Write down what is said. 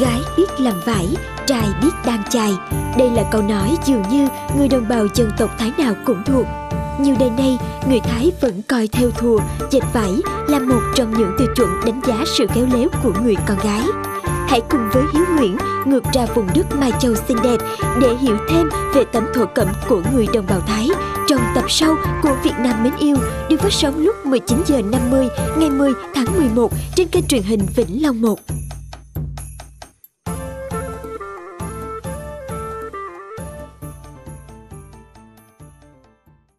Gái biết làm vải, trai biết đan chài. Đây là câu nói dường như người đồng bào dân tộc Thái nào cũng thuộc. Nhiều đời nay, người Thái vẫn coi theo thùa, dệt vải là một trong những tiêu chuẩn đánh giá sự khéo léo của người con gái. Hãy cùng với Hiếu Nguyễn ngược ra vùng đất Mai Châu xinh đẹp để hiểu thêm về tấm thổ cẩm của người đồng bào Thái trong tập sau của Việt Nam mến yêu được phát sóng lúc 19 giờ 50 ngày 10 tháng 11 trên kênh truyền hình Vĩnh Long 1.